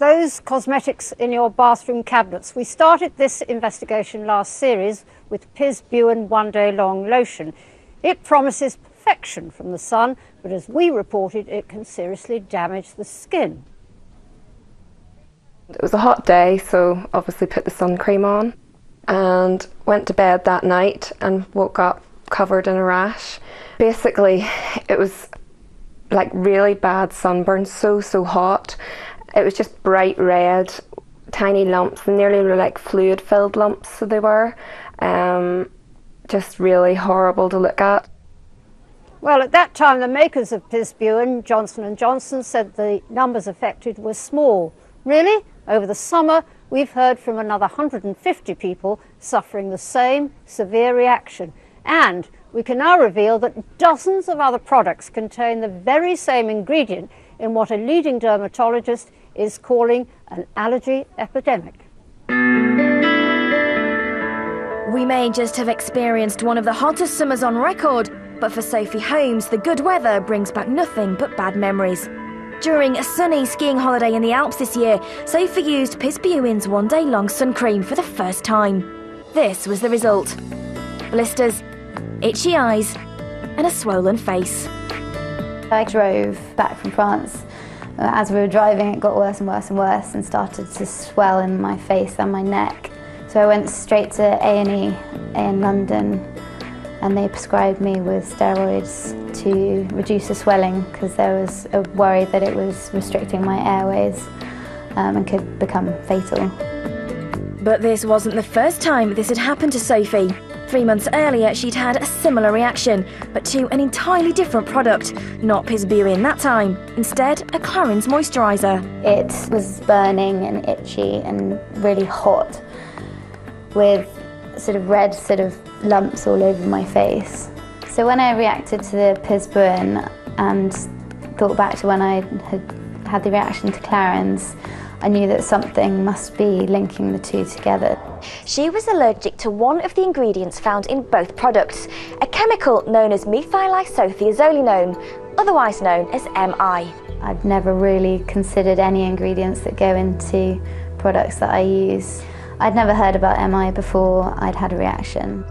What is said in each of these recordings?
those cosmetics in your bathroom cabinets. We started this investigation last series with Piz Buin One Day Long Lotion. It promises perfection from the sun, but as we reported, it can seriously damage the skin. It was a hot day, so obviously put the sun cream on and went to bed that night and woke up covered in a rash. Basically, it was like really bad sunburn, so, so hot. It was just bright red, tiny lumps, and nearly were like fluid filled lumps, so they were. Um, just really horrible to look at. Well, at that time, the makers of Piz Buin, Johnson & Johnson, said the numbers affected were small. Really? Over the summer, we've heard from another 150 people suffering the same severe reaction. And we can now reveal that dozens of other products contain the very same ingredient in what a leading dermatologist is calling an allergy epidemic. We may just have experienced one of the hottest summers on record, but for Sophie Holmes, the good weather brings back nothing but bad memories. During a sunny skiing holiday in the Alps this year, Sophie used Piz Buin's one day long sun cream for the first time. This was the result blisters, itchy eyes, and a swollen face. I drove back from France. As we were driving, it got worse and worse and worse and started to swell in my face and my neck. So I went straight to A&E in London and they prescribed me with steroids to reduce the swelling because there was a worry that it was restricting my airways um, and could become fatal. But this wasn't the first time this had happened to Sophie. Three months earlier, she'd had a similar reaction, but to an entirely different product. Not Piz Buin that time, instead, a Clarins moisturiser. It was burning and itchy and really hot with sort of red sort of lumps all over my face. So when I reacted to the Piz Buin and thought back to when I had had the reaction to Clarins, I knew that something must be linking the two together. She was allergic to one of the ingredients found in both products, a chemical known as methylisothiazolinone, otherwise known as MI. I'd never really considered any ingredients that go into products that I use. I'd never heard about MI before I'd had a reaction.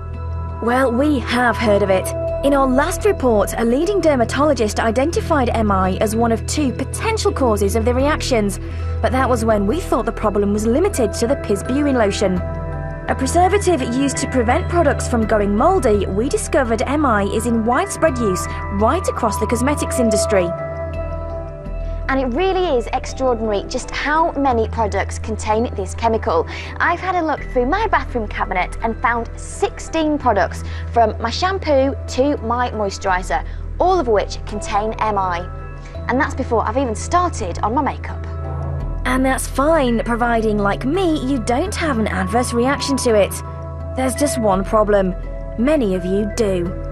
Well, we have heard of it. In our last report, a leading dermatologist identified MI as one of two potential causes of the reactions, but that was when we thought the problem was limited to the Piz Buin lotion. A preservative used to prevent products from going mouldy, we discovered MI is in widespread use right across the cosmetics industry. And it really is extraordinary just how many products contain this chemical. I've had a look through my bathroom cabinet and found 16 products from my shampoo to my moisturiser, all of which contain MI. And that's before I've even started on my makeup. And that's fine, providing, like me, you don't have an adverse reaction to it. There's just one problem. Many of you do.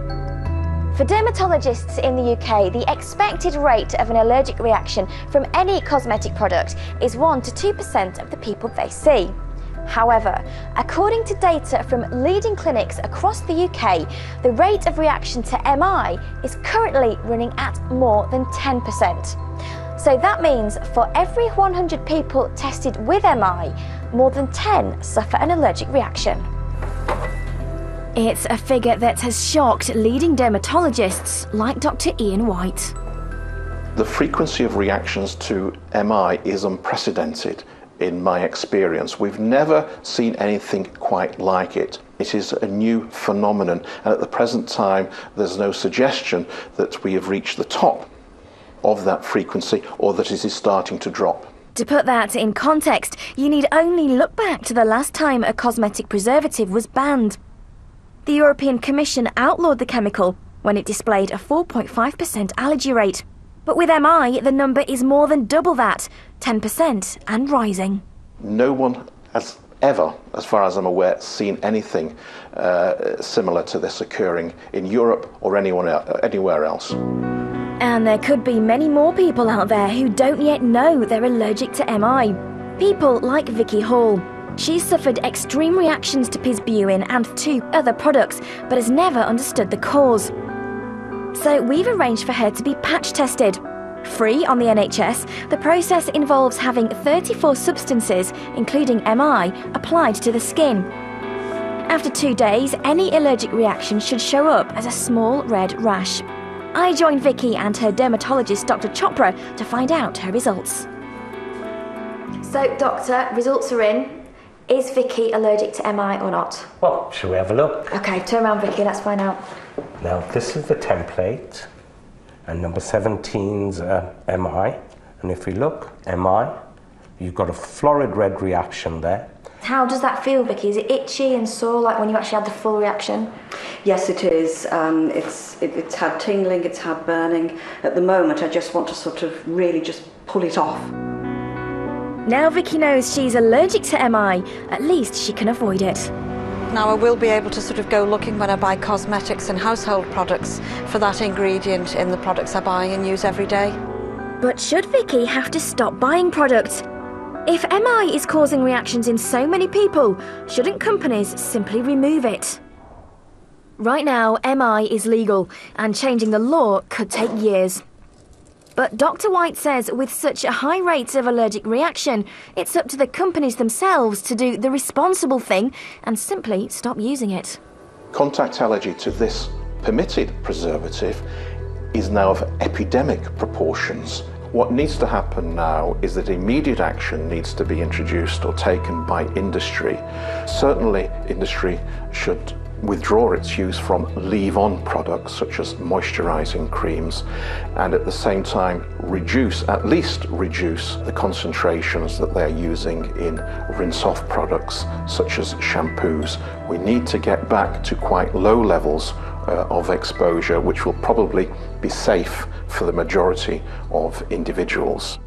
For dermatologists in the UK, the expected rate of an allergic reaction from any cosmetic product is 1 to 2% of the people they see. However, according to data from leading clinics across the UK, the rate of reaction to MI is currently running at more than 10%. So that means for every 100 people tested with MI, more than 10 suffer an allergic reaction. It's a figure that has shocked leading dermatologists like Dr. Ian White. The frequency of reactions to MI is unprecedented in my experience. We've never seen anything quite like it. It is a new phenomenon, and at the present time, there's no suggestion that we have reached the top of that frequency or that it is starting to drop. To put that in context, you need only look back to the last time a cosmetic preservative was banned. The European Commission outlawed the chemical when it displayed a 4.5% allergy rate. But with MI, the number is more than double that 10% and rising. No one has ever, as far as I'm aware, seen anything uh, similar to this occurring in Europe or anyone el- anywhere else. And there could be many more people out there who don't yet know they're allergic to MI. People like Vicky Hall. She's suffered extreme reactions to Piz Buin and two other products, but has never understood the cause. So we've arranged for her to be patch tested. Free on the NHS, the process involves having 34 substances, including MI, applied to the skin. After two days, any allergic reaction should show up as a small red rash. I joined Vicky and her dermatologist, Dr. Chopra, to find out her results. So, Doctor, results are in. Is Vicky allergic to MI or not? Well, shall we have a look? Okay, turn around, Vicky, let's find out. Now, this is the template, and number 17's uh, MI. And if we look, MI, you've got a florid red reaction there. How does that feel, Vicky? Is it itchy and sore like when you actually had the full reaction? Yes, it is. Um, it's it, it's had tingling, it's had burning. At the moment, I just want to sort of really just pull it off. Now Vicky knows she's allergic to MI, at least she can avoid it. Now I will be able to sort of go looking when I buy cosmetics and household products for that ingredient in the products I buy and use every day. But should Vicky have to stop buying products? If MI is causing reactions in so many people, shouldn't companies simply remove it? Right now, MI is legal, and changing the law could take years. But Dr. White says with such a high rate of allergic reaction, it's up to the companies themselves to do the responsible thing and simply stop using it. Contact allergy to this permitted preservative is now of epidemic proportions. What needs to happen now is that immediate action needs to be introduced or taken by industry. Certainly, industry should withdraw its use from leave-on products such as moisturizing creams and at the same time reduce, at least reduce the concentrations that they're using in rinse-off products such as shampoos. We need to get back to quite low levels uh, of exposure which will probably be safe for the majority of individuals.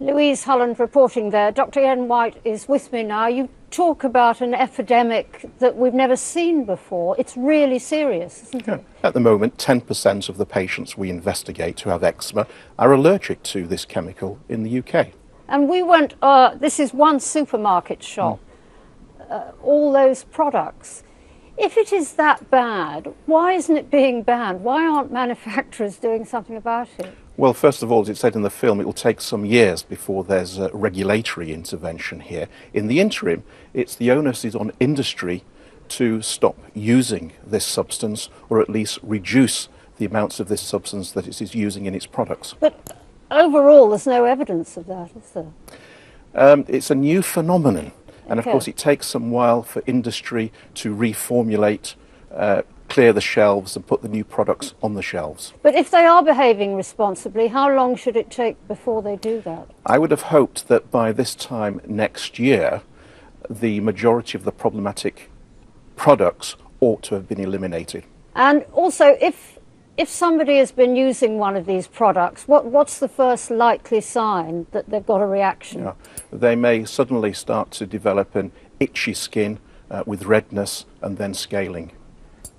Louise Hulland reporting there. Dr. Ian White is with me now. You talk about an epidemic that we've never seen before. It's really serious, isn't Yeah. it? At the moment, 10% of the patients we investigate who have eczema are allergic to this chemical in the UK. And we went, uh, this is one supermarket shop, uh, all those products. If it is that bad, why isn't it being banned? Why aren't manufacturers doing something about it? Well, first of all, as it said in the film, it will take some years before there's a regulatory intervention here. In the interim, it's the onus is on industry to stop using this substance or at least reduce the amounts of this substance that it is using in its products. But overall, there's no evidence of that, is there? Um, it's a new phenomenon, and of course, it takes some while for industry to reformulate, uh, clear the shelves, and put the new products on the shelves. But if they are behaving responsibly, how long should it take before they do that? I would have hoped that by this time next year, the majority of the problematic products ought to have been eliminated. And also, if if somebody has been using one of these products, what, what's the first likely sign that they've got a reaction? Yeah. They may suddenly start to develop an itchy skin uh, with redness and then scaling.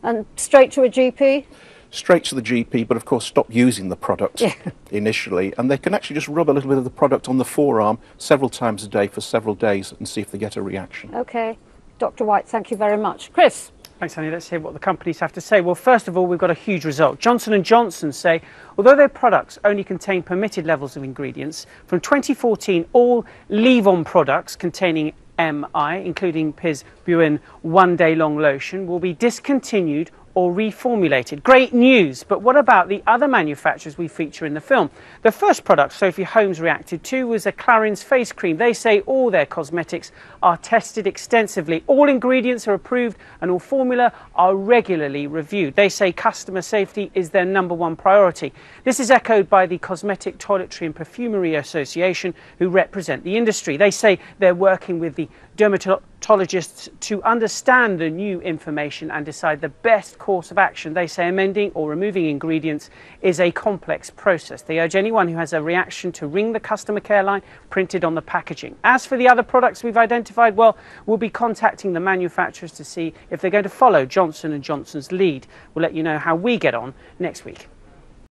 And straight to a GP? Straight to the GP, but of course stop using the product Yeah. initially, and they can actually just rub a little bit of the product on the forearm several times a day for several days and see if they get a reaction. Okay. Dr. White, thank you very much. Chris? Thanks, Annie. Let's hear what the companies have to say. Well, first of all, we've got a huge result. Johnson & Johnson say, although their products only contain permitted levels of ingredients, from 2014, all leave-on products containing MI, including Piz Buin One Day Long Lotion, will be discontinued or reformulated. Great news, but what about the other manufacturers we feature in the film? The first product Sophie Holmes reacted to was a Clarins face cream. They say all their cosmetics are tested extensively. All ingredients are approved and all formula are regularly reviewed. They say customer safety is their number one priority. This is echoed by the Cosmetic, Toiletry and Perfumery Association who represent the industry. They say they're working with the dermatologists to understand the new information and decide the best course of action. They say amending or removing ingredients is a complex process. They urge anyone who has a reaction to ring the customer care line printed on the packaging. As for the other products we've identified, well, we'll be contacting the manufacturers to see if they're going to follow Johnson & Johnson's lead. We'll let you know how we get on next week.